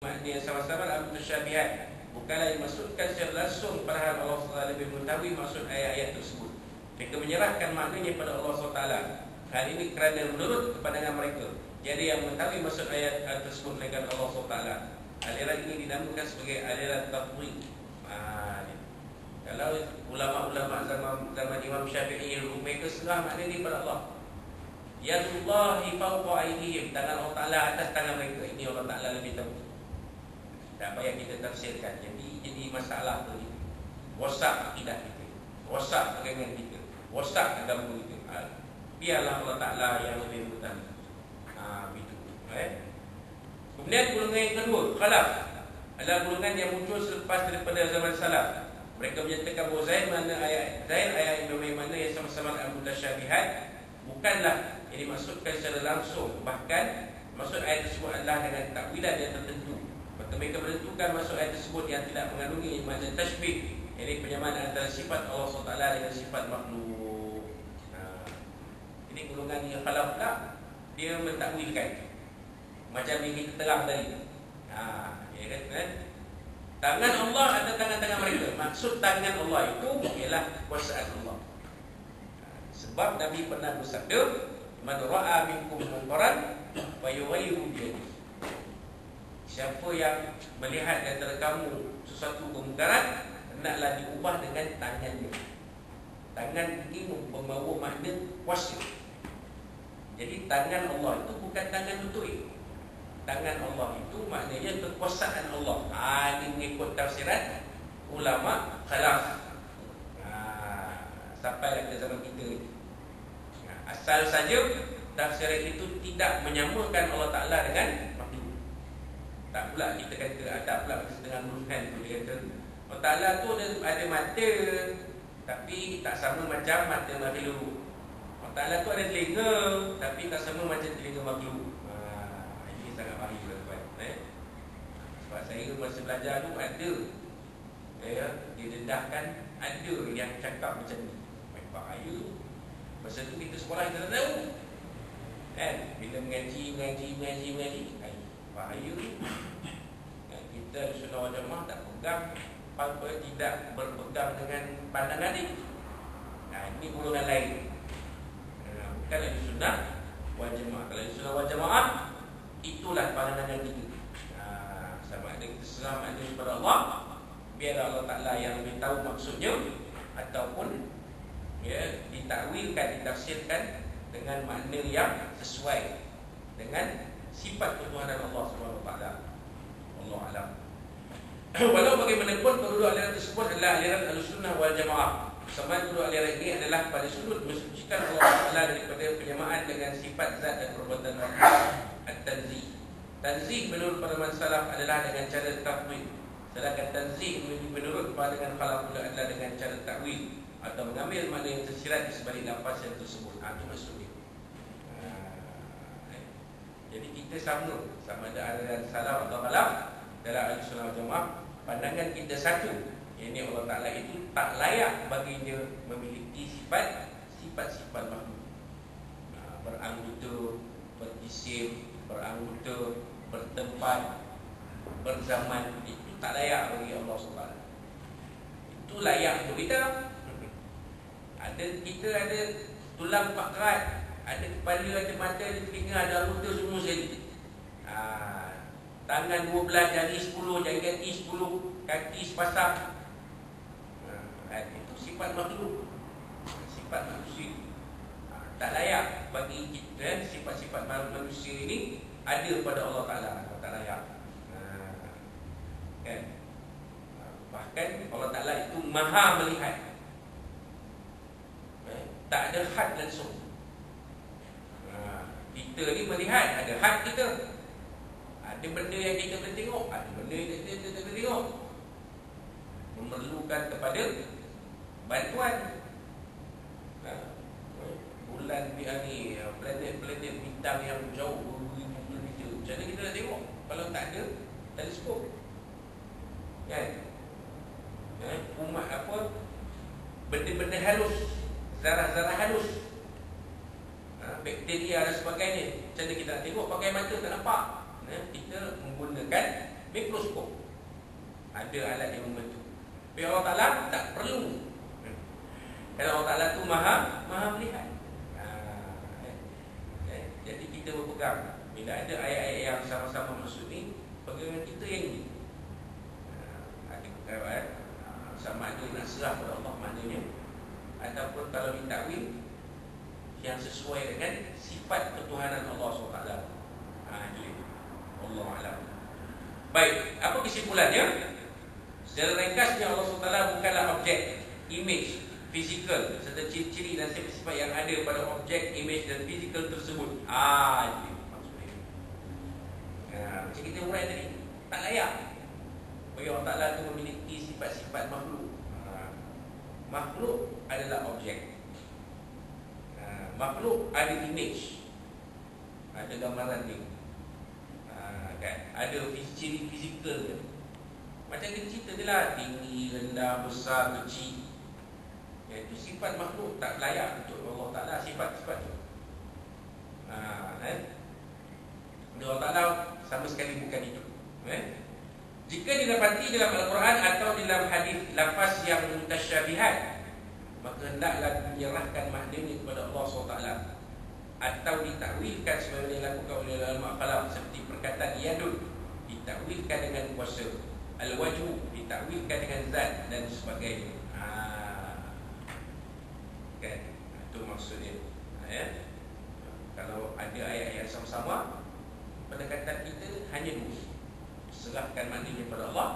makna yang sama-sama dalam mutasyabihat bukanlah dimaksudkan secara langsung padahal Allah SWT lebih mengetahui maksud ayat-ayat tersebut. Mereka menyerahkan maknanya pada Allah SWT. Hal ini kerana menurut kepandangan mereka jadi yang mengetahui maksud ayat tersebut mereka Allah SWT. Aliran ini dinamakan sebagai aliran tafwid ha, kalau ulama-ulama zaman zaman Imam Syafi'i mereka serah makna ini pada Allah. Ya Allah aydihim. Tangan Allah Taala atas tangan mereka. Ini Allah Taala lebih tahu tak payah kita tafsirkan. Jadi jadi masalah tu ni Wasak akidah kita. Wasak dengan kita. Wasak agama kita. Ha, Biarlah Allah Ta'ala yang lebih utama ha, Begitu. Eh? Kemudian golongan yang kedua Khalaf. Adalah golongan yang muncul selepas daripada zaman salaf. Mereka menyatakan bahawa Zain mana ayat Zain ayat Imam mana yang sama-sama Al-Mutasyabihat Bukanlah yang dimaksudkan secara langsung. Bahkan maksud ayat tersebut adalah dengan takwilan yang tertentu Maka mereka menentukan masuk ayat tersebut yang tidak mengandungi makna tashbih Ini penyamaan antara sifat Allah SWT dengan sifat makhluk ha. Ini golongan yang kalau pula Dia mentakwilkan Macam kita terang tadi ha. ya kan, kan? Tangan Allah ada tangan-tangan mereka Maksud tangan Allah itu ialah kuasaan Allah ha. Sebab Nabi pernah bersabda Man ra'a minkum munkaran Wa yuwayihu biyadih Siapa yang melihat antara kamu sesuatu kemungkaran Hendaklah diubah dengan tangannya. Tangan ini membawa makna kuasa. Jadi tangan Allah itu bukan tangan betul Tangan Allah itu maknanya kekuasaan Allah. Ha, Ini mengikut tafsiran ulama khalaf. Ha, Sampai ke zaman kita ha, Asal saja tafsiran itu tidak menyamakan Allah Ta'ala dengan tak pula kita kata ada pula dengan nuruhan tu dia kata Allah Ta'ala tu ada, ada mata Tapi tak sama macam mata makhluk. Allah Ta'ala tu ada telinga Tapi tak sama macam telinga makhluk. Ha, Ini sangat bahaya tuan eh? Sebab saya masa belajar tu ada ya, Dia dedahkan Ada yang cakap macam ni. Bahaya. Masa tu kita sekolah kita tak tahu. Kan? Bila mengaji, mengaji, mengaji, mengaji bahaya. Kita sunnah wal jamaah tak pegang apa tidak berpegang dengan pandangan ini nah ini golongan lain. Nah, bukan lagi sunnah wal jamaah kalau sunnah wal jamaah itulah pandangan yang kita. Nah, sama ada kita selamat ini kepada Allah. Biar Allah Ta'ala yang lebih tahu maksudnya ataupun ya, ditakwilkan, ditafsirkan dengan makna yang sesuai dengan sifat ketuhanan Allah Subhanahu Taala. Allah alam. Walau bagaimanapun penduduk aliran tersebut adalah aliran Ahlussunnah wal Jamaah. Sama penduduk aliran ini adalah pada sudut mensucikan Allah Taala daripada penyamaan dengan sifat zat dan perbuatan At-tanzih. Tanzih menurut para salaf adalah dengan cara tafwid. Sedangkan tanzih menurut para dengan khalaqul adalah dengan cara takwil atau mengambil makna yang tersirat di sebalik lafaz yang tersebut. Ah, itu maksudnya. Jadi kita sama sama ada aliran salaf atau khalaf dalam ahli sunnah jamaah. Pandangan kita satu ini Allah Taala itu tak layak baginya memiliki sifat sifat-sifat makhluk. Ha, beranggota berisim beranggota bertempat berzaman itu tak layak bagi Allah SWT itu layak untuk kita. Ada kita ada tulang empat kerat ada kepala, ada mata, ada telinga, ada anggota semua sekali. Ha, tangan dua belah, jari sepuluh, jari kaki sepuluh, kaki sepasang. Ha, itu sifat makhluk. Sifat manusia. Ha, tak layak bagi kita sifat-sifat manusia ini ada pada Allah Ta'ala. Tak layak. Ha, kan? Bahkan Allah Ta'ala itu maha melihat. Eh, tak ada had langsung kita ni melihat ada had kita ada benda yang kita boleh tengok ada benda yang kita tidak boleh tengok memerlukan kepada bantuan. Ha, bulan ni planet-planet bintang yang jauh beribu kilometer macam mana kita nak tengok? Kalau tak ada teleskop. Kan? Ha, umat apa? Benda-benda halus. Zarah-zarah halus. Bakteria dan sebagainya. Macam mana kita nak tengok pakai mata tak nampak? Ya, Kita menggunakan mikroskop. Ada alat yang membantu. Tapi Allah Ta'ala tak perlu. Kerana Allah Ta'ala tu maha, maha melihat. Ha, eh. Eh. Jadi kita berpegang. Bila ada ayat-ayat yang sama-sama maksud ni, pegangan kita yang ni. Ha, ada perkara eh. Ha, sama ada nak serah pada Allah maknanya. Ataupun kalau ditakwil, yang sesuai dengan sifat ketuhanan Allah SWT. Ha, Allah Alam. Baik, apa kesimpulannya? Secara ringkasnya Allah SWT bukanlah objek, image, fizikal serta ciri-ciri dan sifat-sifat yang ada pada objek, image dan fizikal tersebut. Ah, jadi maksudnya. Ya, macam kita urai tadi, tak layak. Bagi Allah Ta'ala itu memiliki sifat-sifat makhluk. Ha, makhluk adalah objek makhluk ada image ada gambaran dia ha, kan? ada ciri fizikal dia macam kita cerita je lah tinggi, rendah, besar, kecil ya, itu sifat makhluk tak layak untuk Allah Ta'ala sifat-sifat tu ha, eh? Allah Ta'ala sama sekali bukan itu eh? jika didapati dalam Al-Quran atau dalam hadis lafaz yang mutasyabihat maka hendaklah menyerahkan maknanya kepada Allah SWT atau ditakwilkan sebagaimana dilakukan oleh ulama kalam seperti perkataan yadun ditakwilkan dengan kuasa al-wajhu ditakwilkan dengan zat dan sebagainya ha. kan itu maksudnya ha, ya kalau ada ayat-ayat sama-sama pendekatan kita hanya dua serahkan maknanya kepada Allah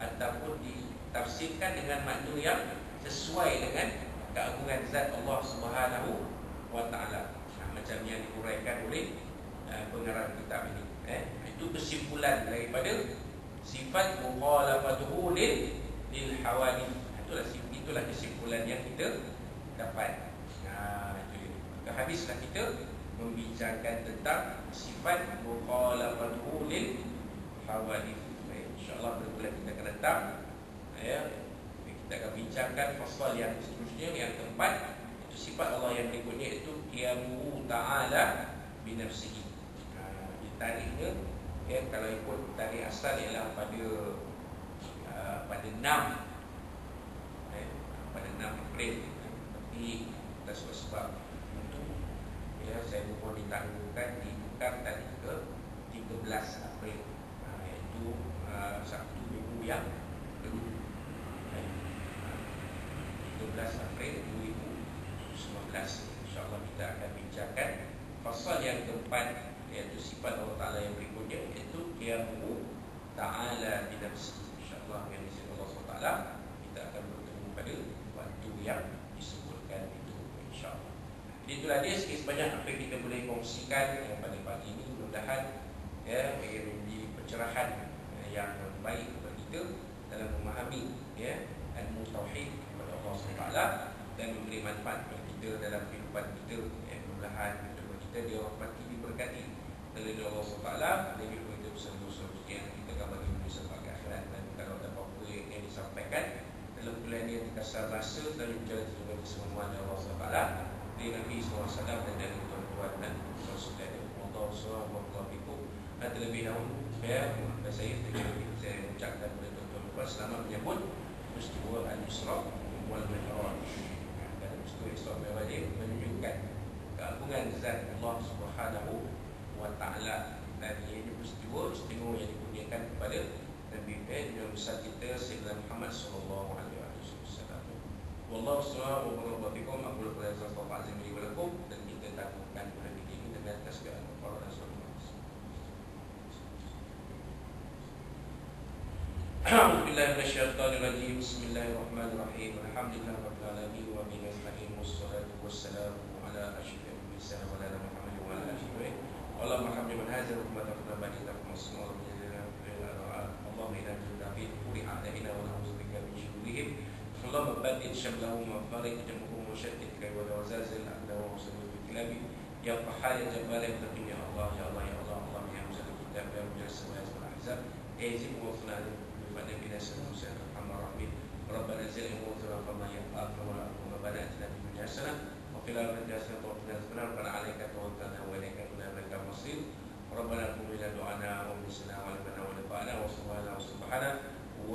ataupun ditafsirkan dengan makna yang sesuai dengan keagungan zat Allah Subhanahu wa taala. Nah, macam yang diuraikan oleh uh, pengarang kitab ini. Eh, itu kesimpulan daripada sifat mukhalafatuhu lil lil hawadith. Itulah itulah kesimpulan yang kita dapat. Nah, itu dia. Habislah kita membincangkan tentang sifat mukhalafatuhu lil hawadith. Insya-Allah pada bulan kita akan datang ya kita akan bincangkan fasal yang seterusnya yang keempat itu sifat Allah yang berikutnya itu qiyamu ta'ala binafsihi ha, tariknya ya, kalau ikut tarikh asal ialah pada uh, pada 6 ya, pada 6 April tapi atas sebab itu ya, saya pun ditangguhkan di bukan tarikh ke 13 April. Ha, iaitu uh, Sabtu minggu yang 12 April 2019 InsyaAllah kita akan bincangkan Pasal yang keempat Iaitu sifat Allah Ta'ala yang berikutnya Qiyamu Ta'ala Bidamsi InsyaAllah yang disini Allah SWT Kita akan bertemu pada Waktu yang disebutkan itu InsyaAllah. Jadi itulah dia sikit sebanyak Apa yang kita boleh kongsikan Yang pada pagi ini Mudah-mudahan Ya, menjadi pencerahan yang baik kepada kita dalam memahami ya ilmu tauhid Allah SWT dan memberi manfaat kepada kita dalam kehidupan kita. Yang mudah-mudahan kita diberkati oleh Allah SWT. Dan kehidupan kita bersama-sama yang kita akan bagi dunia sampai akhirat dan kalau ada apa-apa yang disampaikan dalam bulan yang dikasar rasa dan menjaga juga kesemuan Allah SWT dari Nabi SAW dan dari tuan-tuan dan Rasulullah Allah SWT dan terlebih dahulu ya, dan saya saya ucapkan kepada tuan-tuan selamat menyambut peristiwa Al-Isra' wal mihraj dan peristiwa Isra Mi'raj menunjukkan keagungan zat Allah Subhanahu wa taala dan ia ini peristiwa istimewa yang dikurniakan kepada Nabi Muhammad besar kita Sayyidina Muhammad sallallahu alaihi. Wallahu subhanahu wa ta'ala bikum aku lepas sallallahu alaihi wa sallam dan kita takutkan pada ini dengan tasbih al-Qur'an dan أعوذ بالله من الشيطان الرجيم بسم الله الرحمن الرحيم الحمد لله رب العالمين وبه نستعين والصلاة والسلام على أشرف الأنبياء وعلى محمد وعلى آله وصحبه اللهم ارحم من هذا وما تقدم بعد تقم الصلاة اللهم إنا نجد في نور أعدائنا ونعوذ بك من شرورهم اللهم برئ شملهم وفارق جمعهم وشتت ولا وزلزل أهلهم وسلم بكلابي يا قحار يا جبار يا الله يا الله يا الله اللهم يا مزل الكتاب يا مجل السماء والأحزاب اهزم وطنا بفضلك إلى سلام سيد الرحمن الرحيم. ربنا زلهم وطنا فما يا أكرم الأكرم ربنا أتنا في الدنيا حسنة وفي الآخرة حسنة وقنا عذاب النار. ربنا عليك توكلنا وإليك أنبنا بك المصير. ربنا قم إلى دعانا ومن ومسنا ولبنا ولقاءنا وصلى الله وسبحانه و